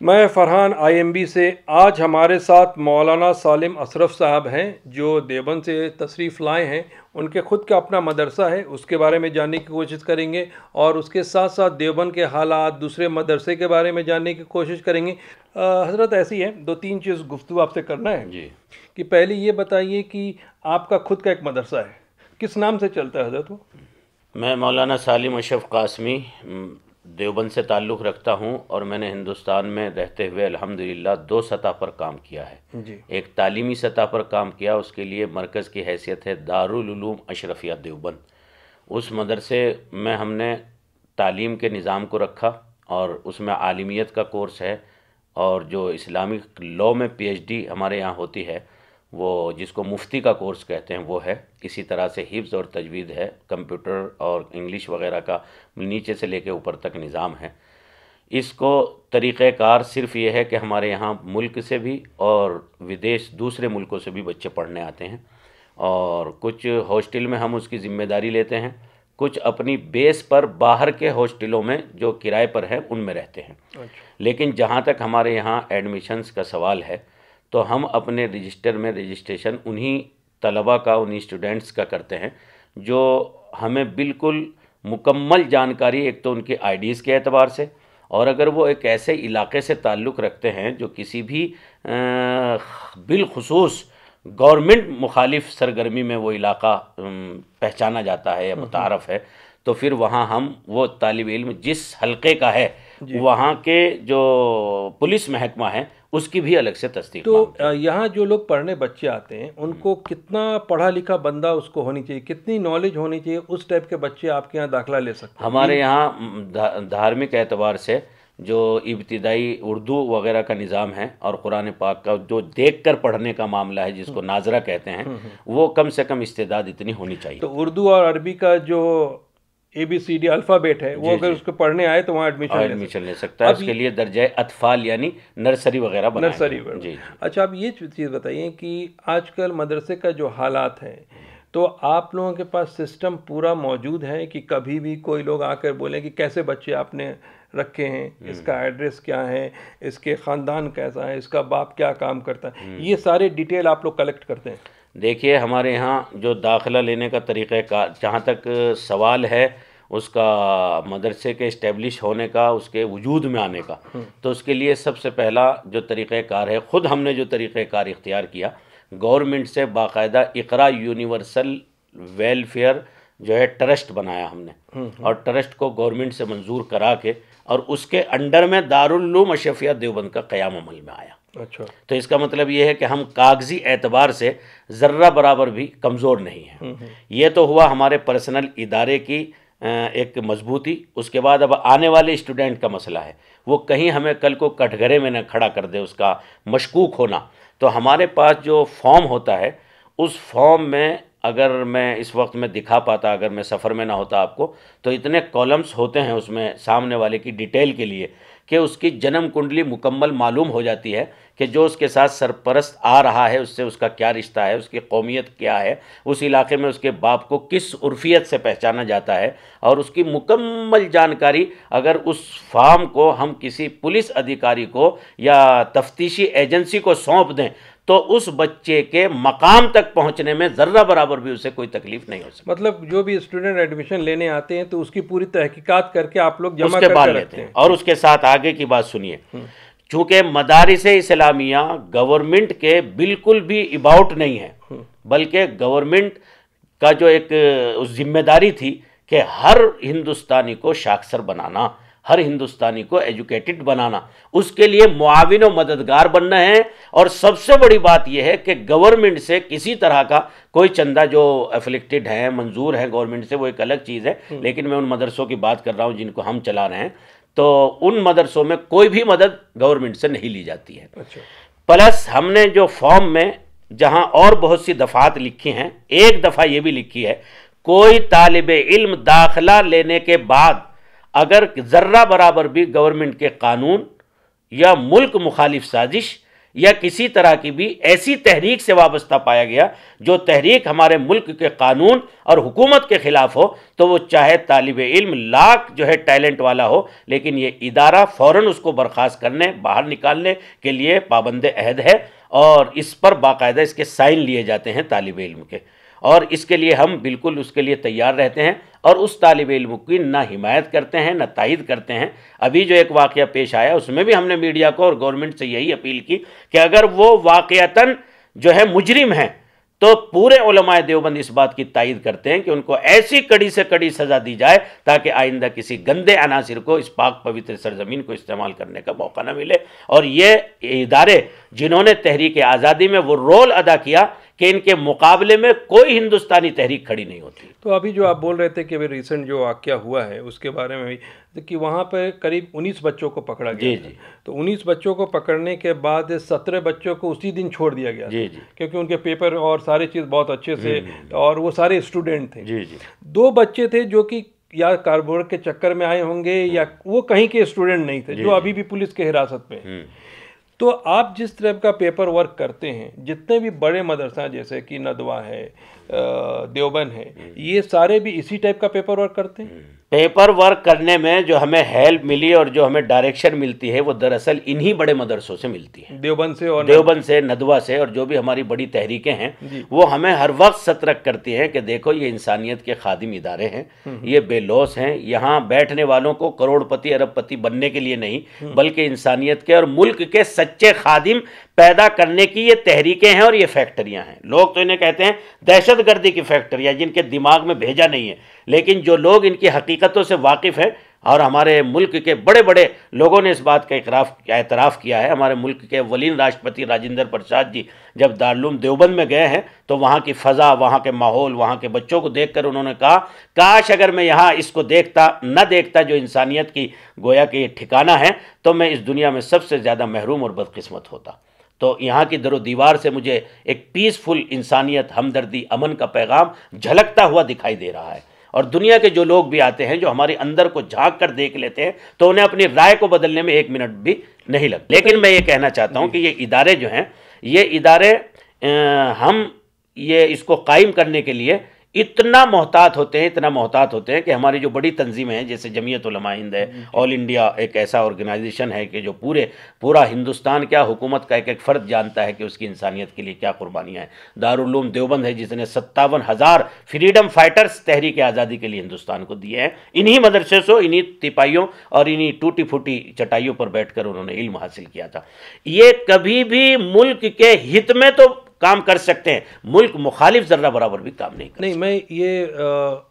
میں Farhan I M B سے آج ہمارے ساتھ مولانا سالم اشرف صاحب ہیں جو دیوبند سے تشریف لائے ہیں۔ ان کے خود کا اپنا مدرسہ ہے اس کے بارے میں جاننے کی کوشش کریں گے اور اس کے ساتھ ساتھ دیوبند کے حالات دوسرے مدرسے کے بارے میں جاننے کی کوشش کریں گے۔ حضرت ایسی ہے دو تین چیز گفتگو آپ سے کرنا ہے۔ جی۔ کہ پہلے یہ بتائیے کہ آپ کا خود کا ایک مدرسہ ہے۔ کس نام سے چلتا ہے حضرت وہ؟ میں مولانا سالم اشرف قاسمی دیوبند سے تعلق رکھتا ہوں اور میں نے ہندوستان میں رہتے ہوئے الحمدللہ دو سطح پر کام کیا ہے۔ جی۔ ایک تعلیمی سطح پر کام کیا اس کے لیے مرکز کی حیثیت ہے دارالعلوم اشرفیہ دیوبند۔ اس مدرسے میں ہم نے تعلیم کے نظام کو رکھا اور اس میں عالمیت کا کورس ہے اور جو اسلامک لاء میں پی ایچ ڈی ہمارے یہاں ہوتی ہے وہ جس کو مفتی کا کورس کہتے ہیں وہ ہے۔ اسی طرح سے حفظ اور تجوید ہے۔ کمپیوٹر اور انگلش وغیرہ کا نیچے سے لے کے اوپر تک نظام ہے۔ اس کو طریقہ کار صرف یہ ہے کہ ہمارے یہاں ملک سے بھی اور ودیش دوسرے ملکوں سے بھی بچے پڑھنے آتے ہیں۔ اور کچھ ہاسٹل میں ہم اس کی ذمہ داری لیتے ہیں۔ کچھ اپنی بیس پر باہر کے ہاسٹلوں میں جو کرائے پر ہیں ان میں رہتے ہیں۔ لیکن جہاں تک ہمارے یہاں ایڈمیشنز کا سوال ہے تو ہم اپنے رجسٹر میں رجسٹریشن انہی طلبہ کا انہی اسٹوڈنٹس کا کرتے ہیں جو ہمیں بالکل مکمل جانکاری ایک تو ان کے آئی ڈیز کے اعتبار سے اور اگر وہ ایک ایسے علاقے سے تعلق رکھتے ہیں جو کسی بھی بالخصوص گورنمنٹ مخالف سرگرمی میں وہ علاقہ پہچانا جاتا ہے یا متعارف ہے تو پھر وہاں ہم وہ طالب علم جس حلقے کا ہے جی۔ وہاں کے جو پولیس محکمہ ہے اس کی بھی الگ سے تصدیق تو۔ یہاں جو لوگ پڑھنے بچے آتے ہیں ان کو کتنا پڑھا لکھا بندہ اس کو ہونی چاہیے کتنی نالج ہونی چاہیے اس ٹائپ کے بچے آپ کے یہاں داخلہ لے سکتے ہیں۔ ہمارے یہاں دھا- دھارمک اعتبار سے جو ابتدائی اردو وغیرہ کا نظام ہے اور قرآن پاک کا جو دیکھ کر پڑھنے کا معاملہ ہے جس کو ناظرہ کہتے ہیں وہ کم سے کم استعداد اتنی ہونی چاہیے۔ تو اردو اور عربی کا جو A B C D alphabet ہے. وہ اگر اس کو پڑھنے آئے تو وہاں ایڈمیشن لے ایڈمیشن لے سکتا ہے. اس کے لیے درجہ اطفال یعنی نرسری وغیرہ نرسری ہے۔ جی اچھا آپ یہ چیز بتائیے کہ آج کل مدرسے کا جو حالات ہیں تو آپ لوگوں کے پاس سسٹم پورا موجود ہے کہ کبھی بھی کوئی لوگ آ کر بولیں کہ کیسے بچے آپ نے رکھے ہیں؟ اس کا ایڈریس کیا ہے؟ اس کے خاندان کیسا ہے؟ اس کا باپ کیا کام کرتا ہے؟ یہ سارے ڈیٹیل آپ لوگ کلیکٹ کرتے ہیں۔ دیکھیے ہمارے یہاں جو داخلہ لینے کا طریقہ کا جہاں تک سوال ہے اس کا مدرسے کے اسٹیبلش ہونے کا اس کے وجود میں آنے کا۔ تو اس کے لیے سب سے پہلا جو طریقہ کار ہے خود ہم نے جو طریقہ کار اختیار کیا گورنمنٹ سے باقاعدہ اقرا یونیورسل ویلفیئر جو ہے ٹرسٹ بنایا ہم نے۔ اور ٹرسٹ کو گورنمنٹ سے منظور کرا کے اور اس کے انڈر میں دارالعلوم اشرفیہ دیوبند کا قیام عمل میں آیا۔ اچھا۔ تو اس کا مطلب یہ ہے کہ ہم کاغذی اعتبار سے ذرہ برابر بھی کمزور نہیں ہیں۔ یہ تو ہوا ہمارے پرسنل ادارے کی ایک مضبوطی، اس کے بعد اب آنے والے اسٹوڈنٹ کا مسئلہ ہے۔ وہ کہیں ہمیں کل کو کٹگرے میں نہ کھڑا کر دے، اس کا مشکوک ہونا۔ تو ہمارے پاس جو فارم ہوتا ہے، اس فارم میں اگر میں اس وقت میں دکھا پاتا، اگر میں سفر میں نہ ہوتا آپ کو، تو اتنے کالمس ہوتے ہیں اس میں سامنے والے کی ڈیٹیل کے لیے۔ کہ اس کی جنم کنڈلی مکمل معلوم ہو جاتی ہے کہ جو اس کے ساتھ سرپرست آ رہا ہے، اس سے اس کا کیا رشتہ ہے، اس کی قومیت کیا ہے، اس علاقے میں اس کے باپ کو کس عرفیت سے پہچانا جاتا ہے اور اس کی مکمل جانکاری اگر اس فارم کو ہم کسی پولیس ادھیکاری کو یا تفتیشی ایجنسی کو سونپ دیں تو اس بچے کے مقام تک پہنچنے میں ذرہ برابر بھی اسے کوئی تکلیف نہیں ہو سکتی۔ مطلب جو بھی اسٹوڈنٹ ایڈمیشن لینے آتے ہیں تو اس کی پوری تحقیقات کر کے آپ لوگ اس جمع کے کر بعد کے لیتے ہیں۔ اور اس کے ساتھ آگے کی بات سنیے۔ چونکہ مدارس اسلامیہ گورنمنٹ کے بالکل بھی اباؤٹ نہیں ہے بلکہ گورنمنٹ کا جو ایک ذمہ داری تھی کہ ہر ہندوستانی کو شاکسر بنانا۔ ہر ہندوستانی کو ایجوکیٹڈ بنانا۔ اس کے لیے معاون و مددگار بننا ہے۔ اور سب سے بڑی بات یہ ہے کہ گورنمنٹ سے کسی طرح کا کوئی چندہ جو افلیکٹڈ ہیں منظور ہے گورنمنٹ سے وہ ایک الگ چیز ہے۔ لیکن میں ان مدرسوں کی بات کر رہا ہوں جن کو ہم چلا رہے ہیں۔ تو ان مدرسوں میں کوئی بھی مدد گورنمنٹ سے نہیں لی جاتی ہے۔ اچھا۔ پلس ہم نے جو فارم میں جہاں اور بہت سی دفعات لکھی ہیں ایک دفعہ یہ بھی لکھی ہے کوئی طالب علم داخلہ لینے کے بعد اگر ذرہ برابر بھی گورنمنٹ کے قانون یا ملک مخالف سازش یا کسی طرح کی بھی ایسی تحریک سے وابستہ پایا گیا جو تحریک ہمارے ملک کے قانون اور حکومت کے خلاف ہو، تو وہ چاہے طالب علم لاکھ جو ہے ٹیلنٹ والا ہو، لیکن یہ ادارہ فوراً اس کو برخاست کرنے، باہر نکالنے کے لیے پابند عہد ہے اور اس پر باقاعدہ اس کے سائن لیے جاتے ہیں طالب علم کے۔ اور اس کے لیے ہم بالکل اس کے لیے تیار رہتے ہیں اور اس طالب علم کی نہ حمایت کرتے ہیں، نہ تائید کرتے ہیں۔ ابھی جو ایک واقعہ پیش آیا، اس میں بھی ہم نے میڈیا کو اور گورنمنٹ سے یہی اپیل کی کہ اگر وہ واقعتاً جو ہے مجرم ہیں، تو پورے علماء دیوبند اس بات کی تائید کرتے ہیں کہ ان کو ایسی کڑی سے کڑی سزا دی جائے تاکہ آئندہ کسی گندے عناصر کو اس پاک پوتر سرزمین کو استعمال کرنے کا موقع نہ ملے۔ اور یہ ادارے جنہوں نے تحریک آزادی میں وہ رول ادا کیا کہ ان کے مقابلے میں کوئی ہندوستانی تحریک کھڑی نہیں ہوتی۔ تو ابھی جو آپ بول رہے تھے کہ ریسنٹ جو واقعہ ہوا ہے اس کے بارے میں بھی کہ وہاں پہ قریب انیس بچوں کو پکڑا گیا جی جی۔ تو انیس بچوں کو پکڑنے کے بعد سترہ بچوں کو اسی دن چھوڑ دیا گیا جی جی۔ کیونکہ ان کے پیپر اور ساری چیز بہت اچھے سے اور وہ سارے اسٹوڈنٹ تھے۔ جی جی۔ دو بچے تھے جو کہ یا کاربور کے چکر میں آئے ہوں گے یا وہ کہیں کے اسٹوڈنٹ نہیں تھے جو ابھی بھی پولیس کے حراست میں تو آپ جس طرح کا پیپر ورک کرتے ہیں، جتنے بھی بڑے مدرسہ جیسے کہ ندوہ ہے دیوبند ہے یہ سارے بھی اسی ٹائپ کا پیپر ورک کرتے ہیں؟ پیپر ورک کرنے میں جو ہمیں ہیلپ ملی اور جو ہمیں ڈائریکشن ملتی ہے وہ دراصل انہی بڑے مدرسوں سے ملتی ہے۔ دیوبند سے اور دیوبند سے ندوہ سے اور جو بھی ہماری بڑی تحریکیں ہیں جی۔ وہ ہمیں ہر وقت سترک کرتی ہیں کہ دیکھو یہ انسانیت کے خادم ادارے ہیں۔ یہ بے لوس ہیں۔ یہاں بیٹھنے والوں کو کروڑ پتی ارب پتی بننے کے لیے نہیں بلکہ انسانیت کے اور ملک کے سچے خادم پیدا کرنے کی یہ تحریکیں ہیں اور یہ فیکٹریاں ہیں۔ لوگ تو انہیں کہتے ہیں دہشت گردی کی فیکٹریاں جن کے دماغ میں بھیجا نہیں ہے۔ لیکن جو لوگ ان کی حقیقتوں سے واقف ہیں اور ہمارے ملک کے بڑے بڑے لوگوں نے اس بات کا اقراف اعتراف کیا ہے، ہمارے ملک کے ولین راشٹرپتی راجندر پرساد جی جب دارالعلوم دیوبند میں گئے ہیں تو وہاں کی فضا، وہاں کے ماحول، وہاں کے بچوں کو دیکھ کر انہوں نے کہا، کاش اگر میں یہاں اس کو دیکھتا، نہ دیکھتا جو انسانیت کی گویا کہ یہ ٹھکانہ ہے، تو میں اس دنیا میں سب سے زیادہ محروم اور بدقسمت ہوتا۔ تو یہاں کی در و دیوار سے مجھے ایک پیسفل انسانیت ہمدردی امن کا پیغام جھلکتا ہوا دکھائی دے رہا ہے۔ اور دنیا کے جو لوگ بھی آتے ہیں جو ہمارے اندر کو جھانک کر دیکھ لیتے ہیں تو انہیں اپنی رائے کو بدلنے میں ایک منٹ بھی نہیں لگتا۔ لیکن میں یہ کہنا چاہتا ہوں کہ یہ ادارے جو ہیں، یہ ادارے ہم یہ اس کو قائم کرنے کے لیے اتنا محتاط ہوتے ہیں اتنا محتاط ہوتے ہیں کہ ہماری جو بڑی تنظیمیں ہیں جیسے جمعیت علماء ہند ہے آل انڈیا ایک ایسا آرگنائزیشن ہے کہ جو پورے پورا ہندوستان کیا حکومت کا ایک ایک فرد جانتا ہے کہ اس کی انسانیت کے لیے کیا قربانیاں ہیں۔ دارالعلوم دیوبند ہے جس نے ستاون ہزار فریڈم فائٹرز تحریک آزادی کے لیے ہندوستان کو دیے ہیں۔ انہی مدرسے سے انہی تپائیوں اور انہی ٹوٹی پھوٹی چٹائیوں پر بیٹھ کر انہوں نے علم حاصل کیا تھا۔ یہ کبھی بھی ملک کے ہت میں تو کام کر سکتے ہیں۔ ملک مخالف ذرہ برابر بھی کام نہیں کر نہیں میں یہ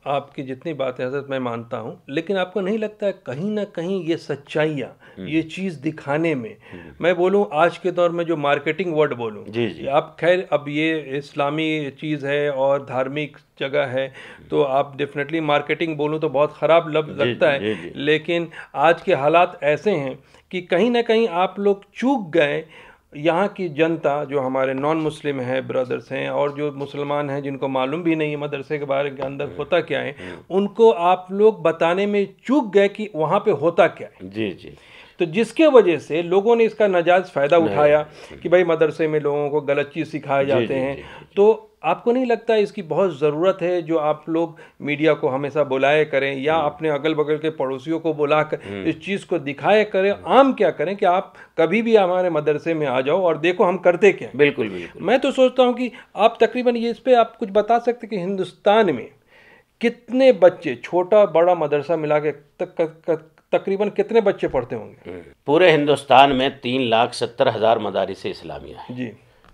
آپ کی جتنی بات ہے حضرت میں مانتا ہوں لیکن آپ کو نہیں لگتا ہے کہیں نہ کہیں یہ سچائیاں یہ چیز دکھانے میں میں بولوں آج کے دور میں جو مارکیٹنگ ورڈ بولوں جی جی۔ آپ خیر اب یہ اسلامی چیز ہے اور دھارمک جگہ ہے تو آپ ڈیفینیٹلی مارکیٹنگ بولوں تو بہت خراب لفظ جی، لگتا ہے۔ جی، لیکن آج کے حالات ایسے ہیں کہ کہیں نہ کہیں آپ لوگ چوک گئے یہاں کی جنتا جو ہمارے نان مسلم ہیں برادرس ہیں اور جو مسلمان ہیں جن کو معلوم بھی نہیں ہے مدرسے کے بارے کے اندر ہوتا کیا ہے ان کو آپ لوگ بتانے میں چوک گئے کہ وہاں پہ ہوتا کیا ہے۔ جی جی۔ تو جس کے وجہ سے لوگوں نے اس کا نجائز فائدہ اٹھایا کہ بھائی مدرسے میں لوگوں کو غلط چیز سکھائے جی، جاتے جی، ہیں۔ جی، تو آپ کو نہیں لگتا اس کی بہت ضرورت ہے جو آپ لوگ میڈیا کو ہمیشہ بلائے کریں یا اپنے اگل بغل کے پڑوسیوں کو بلا کر اس چیز کو دکھائے کریں۔ عام کیا کریں کہ آپ کبھی بھی ہمارے مدرسے میں آ جاؤ اور دیکھو ہم کرتے کیا بالکل بالکل۔ میں تو سوچتا ہوں کہ آپ تقریباً یہ اس پہ آپ کچھ بتا سکتے کہ ہندوستان میں کتنے بچے چھوٹا بڑا مدرسہ ملا کے تقریباً کتنے بچے پڑھتے ہوں گے؟ پورے ہندوستان میں تین لاکھ ستر ہزار مدارس اسلامیہ ہیں۔ جی۔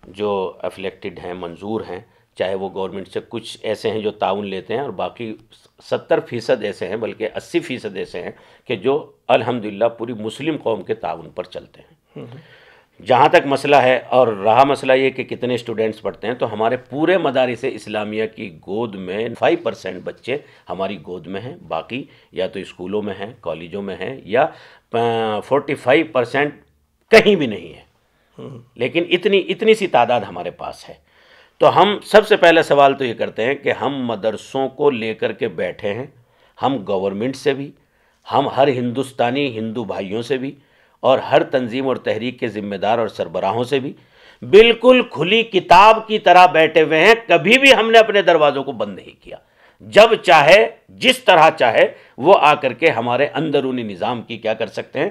جو افلیکٹڈ ہیں منظور ہیں۔ چاہے وہ گورنمنٹ سے کچھ ایسے ہیں جو تعاون لیتے ہیں اور باقی ستر فیصد ایسے ہیں بلکہ اسی فیصد ایسے ہیں کہ جو الحمدللہ پوری مسلم قوم کے تعاون پر چلتے ہیں۔ جہاں تک مسئلہ ہے اور رہا مسئلہ یہ کہ کتنے اسٹوڈنٹس پڑھتے ہیں تو ہمارے پورے مدارس اسلامیہ کی گود میں فائیو پرسینٹ بچے ہماری گود میں ہیں۔ باقی یا تو اسکولوں میں ہیں کالجوں میں ہیں یا فورٹی فائیو پرسینٹ کہیں بھی نہیں ہے۔ لیکن اتنی اتنی سی تعداد ہمارے پاس ہے۔ تو ہم سب سے پہلے سوال تو یہ کرتے ہیں کہ ہم مدرسوں کو لے کر کے بیٹھے ہیں، ہم گورنمنٹ سے بھی، ہم ہر ہندوستانی ہندو بھائیوں سے بھی، اور ہر تنظیم اور تحریک کے ذمہ دار اور سربراہوں سے بھی۔ بالکل کھلی کتاب کی طرح بیٹھے ہوئے ہیں، کبھی بھی ہم نے اپنے دروازوں کو بند نہیں کیا۔ جب چاہے، جس طرح چاہے، وہ آ کر کے ہمارے اندرونی نظام کی کیا کر سکتے ہیں؟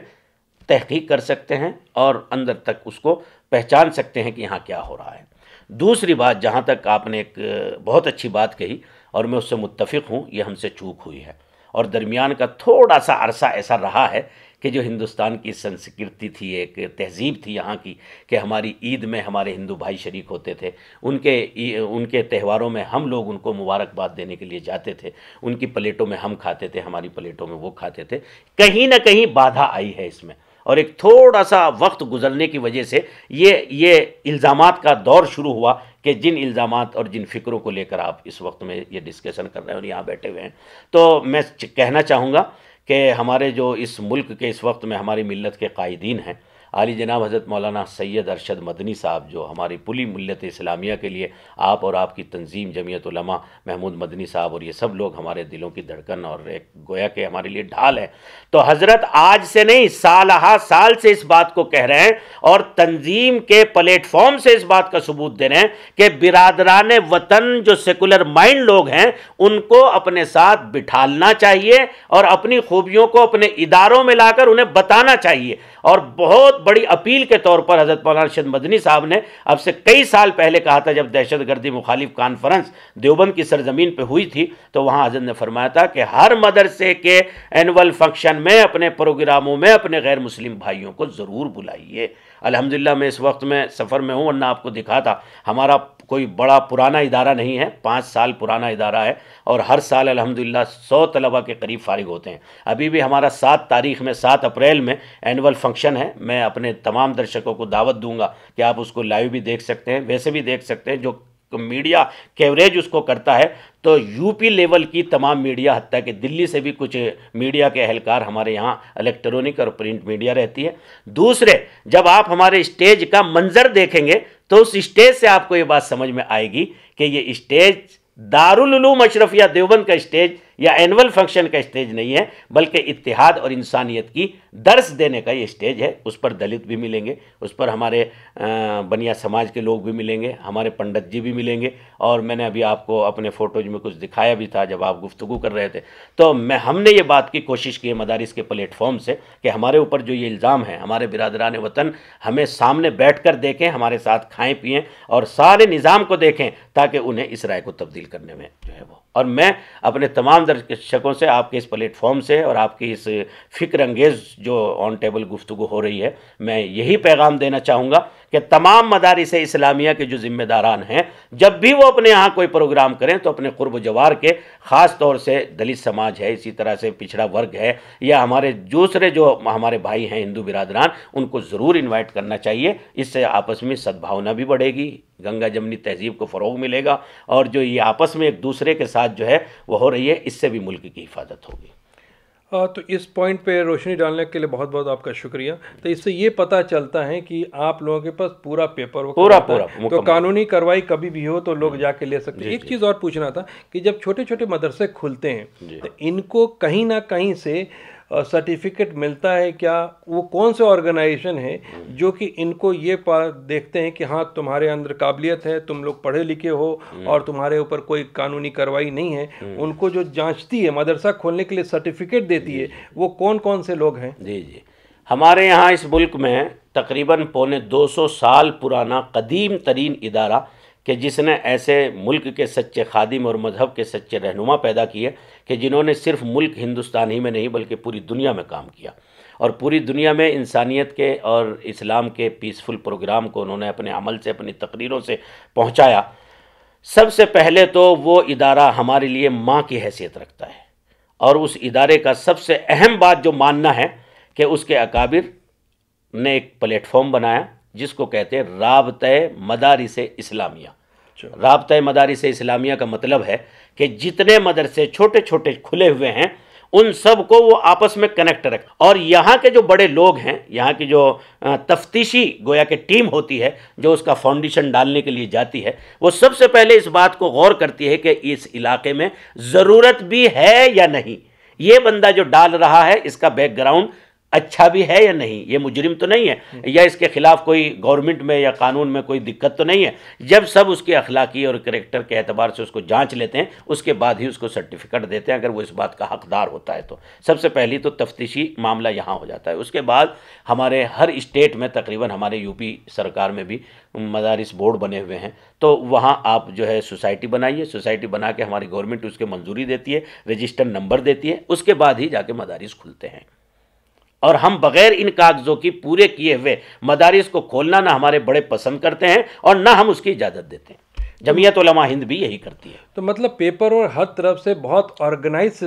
تحقیق کر سکتے ہیں اور اندر تک اس کو پہچان سکتے ہیں کہ یہاں کیا ہو رہا ہے۔ دوسری بات، جہاں تک آپ نے ایک بہت اچھی بات کہی، اور میں اس سے متفق ہوں، یہ ہم سے چوک ہوئی ہے۔ اور درمیان کا تھوڑا سا عرصہ ایسا رہا ہے کہ جو ہندوستان کی سنسکرتی تھی، ایک تہذیب تھی یہاں کی، کہ ہماری عید میں ہمارے ہندو بھائی شریک ہوتے تھے۔ ان کے ان کے تہواروں میں ہم لوگ ان کو مبارکباد دینے کے لیے جاتے تھے۔ ان کی پلیٹوں میں ہم کھاتے تھے، ہماری پلیٹوں میں وہ کھاتے تھے۔ کہیں نہ کہیں بادھا آئی ہے اس میں۔ اور ایک تھوڑا سا وقت گزرنے کی وجہ سے یہ یہ الزامات کا دور شروع ہوا کہ جن الزامات اور جن فکروں کو لے کر آپ اس وقت میں یہ ڈسکشن کر رہے ہیں اور یہاں بیٹھے ہوئے ہیں۔ تو میں کہنا چاہوں گا کہ ہمارے جو اس ملک کے، اس وقت میں ہماری ملت کے قائدین ہیں عالی جناب حضرت مولانا سید ارشد مدنی صاحب جو ہماری پوری ملت اسلامیہ کے لیے آپ اور آپ کی تنظیم جمعیت علماء محمود مدنی صاحب اور یہ سب لوگ ہمارے دلوں کی دھڑکن اور ایک گویا کہ ہمارے لیے ڈھال ہے۔ تو حضرت آج سے نہیں سالہ سال سے اس بات کو کہہ رہے ہیں اور تنظیم کے پلیٹ فارم سے اس بات کا ثبوت دے رہے ہیں کہ برادران وطن جو سیکولر مائنڈ لوگ ہیں، ان کو اپنے ساتھ بٹھالنا چاہیے اور اپنی خوبیوں کو اپنے اداروں میں لا کر انہیں بتانا چاہیے۔ اور بہت بڑی اپیل کے طور پر حضرت مولانا رشد مدنی صاحب نے اب سے کئی سال پہلے کہا تھا، جب دہشت گردی مخالف کانفرنس دیوبند کی سرزمین پہ ہوئی تھی، تو وہاں حضرت نے فرمایا تھا کہ ہر مدرسے کے اینول فنکشن میں، اپنے پروگراموں میں، اپنے غیر مسلم بھائیوں کو ضرور بلائیے۔ الحمدللہ میں اس وقت میں سفر میں ہوں، ورنہ آپ کو دکھا تھا ہمارا کوئی بڑا پرانا ادارہ نہیں ہے، پانچ سال پرانا ادارہ ہے اور ہر سال الحمدللہ سو طلبہ کے قریب فارغ ہوتے ہیں۔ ابھی بھی ہمارا سات تاریخ میں، سات اپریل میں اینول فنکشن ہے۔ میں اپنے تمام درشکوں کو دعوت دوں گا کہ آپ اس کو لائیو بھی دیکھ سکتے ہیں۔ ویسے بھی دیکھ سکتے ہیں جو میڈیا کیوریج اس کو کرتا ہے، تو یو پی لیول کی تمام میڈیا حتیٰ کہ دلی سے بھی کچھ میڈیا کے اہلکار ہمارے یہاں الیکٹرونک اور پرنٹ میڈیا رہتی ہے۔ دوسرے، جب آپ ہمارے اسٹیج کا منظر دیکھیں گے، تو اس اسٹیج سے آپ کو یہ بات سمجھ میں آئے گی کہ یہ اسٹیج دارالعلوم اشرفیہ دیوبند کا اسٹیج یا اینول فنکشن کا اسٹیج نہیں ہے، بلکہ اتحاد اور انسانیت کی درس دینے کا یہ اسٹیج ہے۔ اس پر دلت بھی ملیں گے، اس پر ہمارے بنیا سماج کے لوگ بھی ملیں گے، ہمارے پنڈت جی بھی ملیں گے۔ اور میں نے ابھی آپ کو اپنے فوٹوز میں کچھ دکھایا بھی تھا جب آپ گفتگو کر رہے تھے۔ تو میں، ہم نے یہ بات کی، کوشش کی ہے مدارس کے پلیٹ فارم سے کہ ہمارے اوپر جو یہ الزام ہے ہمارے برادران وطن ہمیں سامنے بیٹھ کر دیکھیں، ہمارے ساتھ کھائیں پئیں اور سارے نظام کو دیکھیں تاکہ انہیں اس رائے کو تبدیل کرنے میں جو ہے وہ اور میں اپنے تمام درشکوں سے آپ کے اس پلیٹ فارم سے اور آپ کی اس فکر انگیز جو آن ٹیبل گفتگو ہو رہی ہے، میں یہی پیغام دینا چاہوں گا۔ کہ تمام مدارس اسلامیہ کے جو ذمہ داران ہیں، جب بھی وہ اپنے یہاں کوئی پروگرام کریں تو اپنے قرب و جوار کے، خاص طور سے دلت سماج ہے، اسی طرح سے پچھڑا ورگ ہے، یا ہمارے دوسرے جو ہمارے بھائی ہیں ہندو برادران، ان کو ضرور انوائٹ کرنا چاہیے۔ اس سے آپس میں صدبھاؤنا بھی بڑھے گی، گنگا جمنی تہذیب کو فروغ ملے گا اور جو یہ آپس میں ایک دوسرے کے ساتھ جو ہے وہ ہو رہی ہے، اس سے بھی ملک کی حفاظت ہوگی۔ تو اس پوائنٹ پہ روشنی ڈالنے کے لیے بہت بہت آپ کا شکریہ تو اس سے یہ پتہ چلتا ہے کہ آپ لوگوں کے پاس پورا پیپر پورا پورا تو قانونی کاروائی کبھی بھی ہو تو لوگ جا کے لے سکتے ہیں جی، ایک جی۔ چیز اور پوچھنا تھا کہ جب چھوٹے چھوٹے مدرسے کھلتے ہیں جی۔ تو ان کو کہیں نہ کہیں سے سرٹیفکیٹ ملتا ہے کیا وہ کون سے آرگنائزیشن ہے جو کہ ان کو یہ دیکھتے ہیں کہ ہاں تمہارے اندر قابلیت ہے، تم لوگ پڑھے لکھے ہو اور تمہارے اوپر کوئی قانونی کاروائی نہیں ہے۔ ان کو جو جانچتی ہے، مدرسہ کھولنے کے لیے سرٹیفکیٹ دیتی ہے، وہ کون کون سے لوگ ہیں؟ جی جی۔ ہمارے یہاں اس ملک میں تقریباً پونے دو سو سال پرانا قدیم ترین ادارہ کہ جس نے ایسے ملک کے سچے خادم اور مذہب کے سچے رہنما پیدا کیے کہ جنہوں نے صرف ملک ہندوستان ہی میں نہیں بلکہ پوری دنیا میں کام کیا۔ اور پوری دنیا میں انسانیت کے اور اسلام کے پیسفل پروگرام کو انہوں نے اپنے عمل سے، اپنی تقریروں سے پہنچایا۔ سب سے پہلے تو وہ ادارہ ہمارے لیے ماں کی حیثیت رکھتا ہے۔ اور اس ادارے کا سب سے اہم بات جو ماننا ہے کہ اس کے اکابر نے ایک پلیٹ فارم بنایا۔ جس کو کہتے ہیں رابطۂ مدارس اسلامیہ۔ رابطۂ مدارس اسلامیہ کا مطلب ہے کہ جتنے مدرسے چھوٹے چھوٹے کھلے ہوئے ہیں ان سب کو وہ آپس میں کنیکٹ رکھ۔ اور یہاں کے جو بڑے لوگ ہیں یہاں کی جو تفتیشی گویا کہ ٹیم ہوتی ہے جو اس کا فاؤنڈیشن ڈالنے کے لیے جاتی ہے وہ سب سے پہلے اس بات کو غور کرتی ہے کہ اس علاقے میں ضرورت بھی ہے یا نہیں۔ یہ بندہ جو ڈال رہا ہے اس کا بیک گراؤنڈ اچھا بھی ہے یا نہیں؟ یہ مجرم تو نہیں ہے۔ یا اس کے خلاف کوئی گورنمنٹ میں یا قانون میں کوئی دقت تو نہیں ہے۔ جب سب اس کے اخلاقی اور کریکٹر کے اعتبار سے اس کو جانچ لیتے ہیں، اس کے بعد ہی اس کو سرٹیفکیٹ دیتے ہیں، اگر وہ اس بات کا حقدار ہوتا ہے تو۔ سب سے پہلی تو تفتیشی معاملہ یہاں ہو جاتا ہے۔ اس کے بعد ہمارے ہر اسٹیٹ میں تقریباً ہمارے یو پی سرکار میں بھی مدارس بورڈ بنے ہوئے ہیں۔ تو وہاں آپ جو ہے سوسائٹی بنائیے۔ سوسائٹی بنا کے ہماری گورنمنٹ اس کے منظوری دیتی ہے رجسٹر نمبر دیتی ہے۔ اس کے بعد ہی جا کے مدارس کھلتے ہیں۔ اور ہم بغیر ان کاغذوں کی پورے کیے ہوئے مدارس کو کھولنا نہ ہمارے بڑے پسند کرتے ہیں اور نہ ہم اس کی اجازت دیتے ہیں۔ جمعیت علماء ہند بھی یہی کرتی ہے۔ تو مطلب پیپر اور ہر طرف سے بہت آرگنائز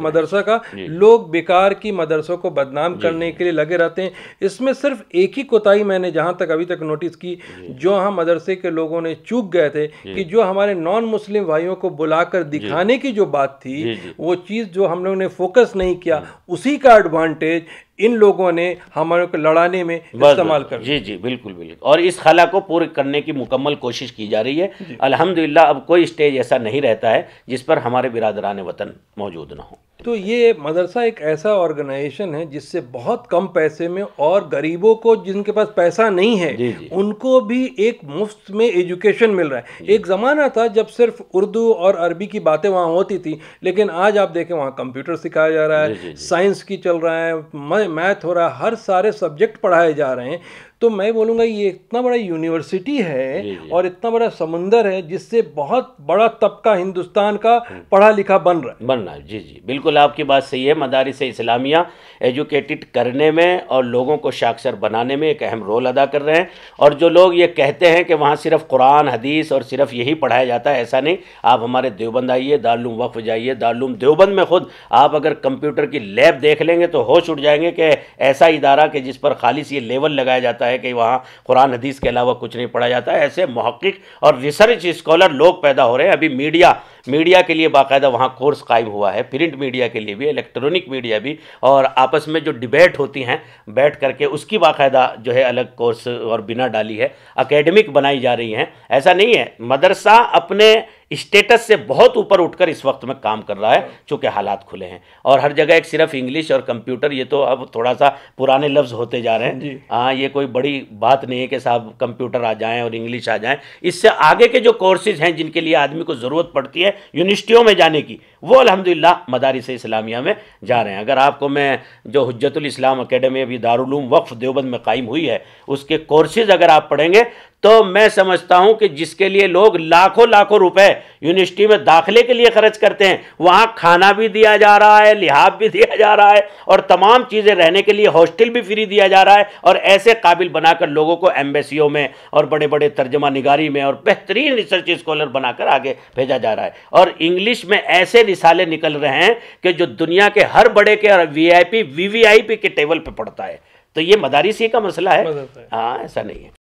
مدرسہ کا۔ جی۔ لوگ بیکار کی مدرسوں کو بدنام جی، کرنے جی۔ کے لیے لگے رہتے ہیں۔ اس میں صرف ایک ہی کوتاہی میں نے جہاں تک ابھی تک نوٹس کی جو ہم مدرسے کے لوگوں نے چوک گئے تھے کہ جو ہمارے نان مسلم بھائیوں کو بلا کر دکھانے کی جو بات تھی وہ چیز جو ہم لوگوں نے فوکس نہیں کیا اسی کا ایڈوانٹیج ان لوگوں نے ہمارے کو لڑانے میں استعمال کر جی جی بالکل بالکل۔ اور اس خلا کو پورے کرنے کی مکمل کوشش کی جا رہی ہے۔ جی۔ الحمدللہ اب کوئی اسٹیج ایسا نہیں رہتا ہے جس پر ہمارے برادران وطن موجود نہ ہوں۔ تو یہ مدرسہ ایک ایسا آرگنائزیشن ہے جس سے بہت کم پیسے میں اور غریبوں کو جن کے پاس پیسہ نہیں ہے جی، جی۔ ان کو بھی ایک مفت میں ایجوکیشن مل رہا ہے۔ ایک زمانہ تھا جب صرف اردو اور عربی کی باتیں وہاں ہوتی تھی لیکن آج آپ دیکھیں وہاں کمپیوٹر سکھایا جا رہا ہے سائنس کی چل رہا ہے میتھ ہو رہا ہے ہر سارے سبجیکٹ پڑھائے جا رہے ہیں۔ تو میں بولوں گا یہ اتنا بڑا یونیورسٹی ہے جی، جی۔ اور اتنا بڑا سمندر ہے جس سے بہت بڑا طبقہ ہندوستان کا پڑھا لکھا بن رہا ہے۔ بن رہا ہے۔ جی جی۔ بالکل آپ کی بات صحیح ہے۔ مدارس اسلامیہ ایجوکیٹڈ کرنے میں اور لوگوں کو شاکشر بنانے میں ایک اہم رول ادا کر رہے ہیں۔ اور جو لوگ یہ کہتے ہیں کہ وہاں صرف قرآن حدیث اور صرف یہی پڑھایا جاتا ہے ایسا نہیں۔ آپ ہمارے دیوبند آئیے دارالعلوم وقف جائیے۔ دارالعلوم دیوبند میں خود آپ اگر کمپیوٹر کی لیب دیکھ لیں گے تو ہوش اٹھ جائیں گے کہ ایسا ادارہ کہ جس پر خالص یہ لیول لگایا جاتا ہے۔ کہ وہاں قرآن حدیث کے علاوہ کچھ نہیں پڑھا جاتا ہے۔ ایسے محقق اور ریسرچ اسکالر لوگ پیدا ہو رہے ہیں۔ ابھی میڈیا میڈیا کے لیے باقاعدہ وہاں کورس قائم ہوا ہے پرنٹ میڈیا کے لیے بھی الیکٹرونک میڈیا بھی اور آپس میں جو ڈبیٹ ہوتی ہیں بیٹھ کر کے اس کی باقاعدہ جو ہے الگ کورس اور بنا ڈالی ہے اکیڈمک بنائی جا رہی ہیں۔ ایسا نہیں ہے مدرسہ اپنے اسٹیٹس سے بہت اوپر اٹھ کر اس وقت میں کام کر رہا ہے چونکہ حالات کھلے ہیں۔ اور ہر جگہ ایک صرف انگلش اور کمپیوٹر یہ تو اب تھوڑا سا پرانے لفظ ہوتے جا رہے ہیں۔ جی۔ ہاں یہ کوئی بڑی بات نہیں ہے کہ صاحب کمپیوٹر آ جائیں اور انگلش آ جائیں۔ اس سے آگے کے جو کورسز ہیں جن کے لیے آدمی کو ضرورت پڑتی ہے یونیورسٹیوں میں جانے کی۔ وہ الحمدللہ مدارس اسلامیہ میں جا رہے ہیں۔ اگر آپ کو میں جو حجت الاسلام اکیڈمی ابھی دارالعلوم وقف دیوبند میں قائم ہوئی ہے، اس کے کورسز اگر آپ پڑھیں گے تو میں سمجھتا ہوں کہ جس کے لیے لوگ لاکھوں لاکھوں روپے یونیورسٹی میں داخلے کے لیے خرچ کرتے ہیں وہاں کھانا بھی دیا جا رہا ہے لحاظ بھی دیا جا رہا ہے اور تمام چیزیں رہنے کے لیے ہاسٹل بھی فری دیا جا رہا ہے اور ایسے قابل بنا کر لوگوں کو ایمبیسیوں میں اور بڑے بڑے ترجمہ نگاری میں اور بہترین ریسرچ اسکالر بنا کر آگے بھیجا جا رہا ہے۔ اور انگلش میں ایسے رسالے نکل رہے ہیں کہ جو دنیا کے ہر بڑے کے اور وی آئی پی وی وی آئی پی کے ٹیبل پہ پڑتا ہے۔ تو یہ مدارسی کا مسئلہ ہے۔ ہاں ایسا نہیں ہے۔